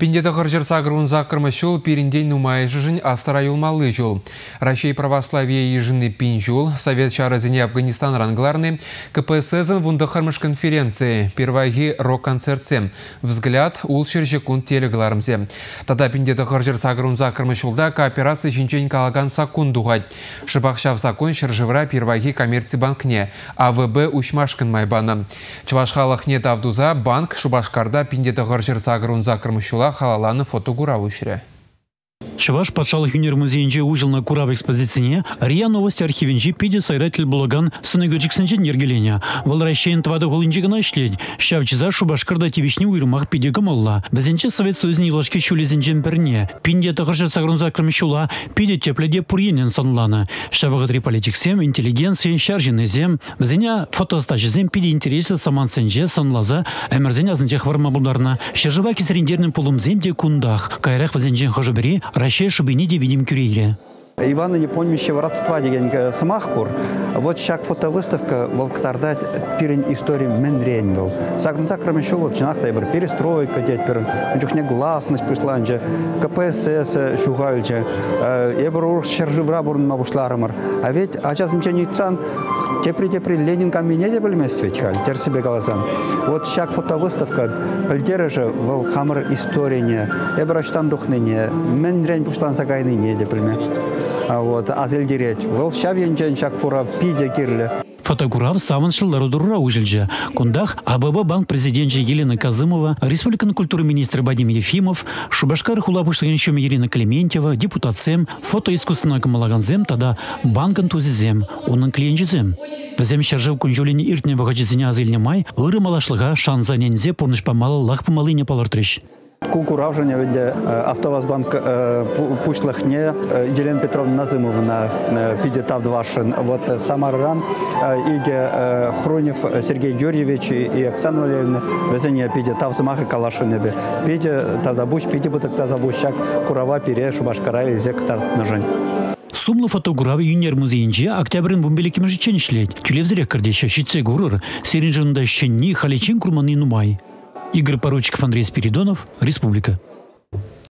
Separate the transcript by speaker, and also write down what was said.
Speaker 1: Пиндеті қыржыр сағырын зақырмы шул пиріндей нумай жын астара юлмалы жол. Рашей православие ежіні пин жол, Совет шарызіне Афганистан рангларны, КПСС вунды қырмыш конференции, первайги рок-концертсе, взгляд ул шержекун телегларымзе. Тада пиндеті қыржыр сағырын зақырмы шулда кооперация жинчен калаган сакун дуғай. Шыбақшав сакун шыржывра первайги коммерци банкне, АВБ учмашкын майбаны. Чывашхалықне тавдуза банк Шубашкарда пиндеті қыржыр сағырын зақырмы шула халаланы фотогура өшірі.
Speaker 2: Чаваш патшалық юнер музейінже ужылна курав экспозицине РИА новости архивинже пиде сайратель булаган сынегөджіксінже нергелене. Вал ращейн твады голынже гына ішлед. Шавчыза шубашкарда тивишни уйрымақ пиде гымалла. Бізінче Совет Союзіне влашке шулезінжен бірне. Пинде тағыршы сағырынза кірмішула пиде тепледе пурьенен санланы. Шавығыдри политиксем, интеллигенция, шаржинезем. Бізіне фотостажызем пиде интересі самансенже санлаза әмірзен азынче хварма бұлдарына. Шажыва кесеріндерінің пулымзем де кундах. Кайрақ візінжен хожыбері Раше шыбине де видим кюрейре.
Speaker 3: Ивана Непонмищева родства деген сымақпур. Вот шак фотовыставка волктарда пирен история менрен был. Сагрын сакрами шо вот чинахта бір перестройка дед бір жүхне гласность пышланча, КПСС шугальча, ебір ур шерживра бурын мавушларымыр. А ведь ачасынча нитсан тепри-тепри Ленин камине білмест ведь халь, тер себе глазам. Вот шак фотовыставка, пальдеры же вол хамыр история не, ебір аштан духныне, менрен пушлан сагайны не де вот азелдерет выл шав енчен шак пура пиде кирле
Speaker 2: Фотограф саваншыллары дурра ужильжа. Кундах АББ банк президентжа Елена Казымова, Республиканы культуры министры Вадим Ефимов, Шубашкар хулапыштыгенчем Елена Клементьева, депутатсем, фотоискусственно камалаганзем, тада банкан тузизем, onun клиенчизем. Візем шаржыв күнжоліне иртне вағачызіне азыліне май, ұры малашлыға шанзанензе пурнышпамалы лақпымалыне палыртырыш.
Speaker 3: Кукуравження від Автовазбанк пушлахне Елена Петровна Назимовна підітав двашин. Вот Самарран іде Хрунів Сергей Юрьевич і Оксана Валерьевна змахи Калашинебі. Піде тогда буш піде буде тогда бущак курава пире Шубашкара і зек тарт нажань.
Speaker 2: Сумлы фотографы юнер музейінже октябрын вымбелекі мәжітчен ішлет. Тюлевзірек кірдеші шитсе ғұрыр, серін жынында шенні халечин курманы нумай. Игорь Поручиков, Андрей Спиридонов, Республика.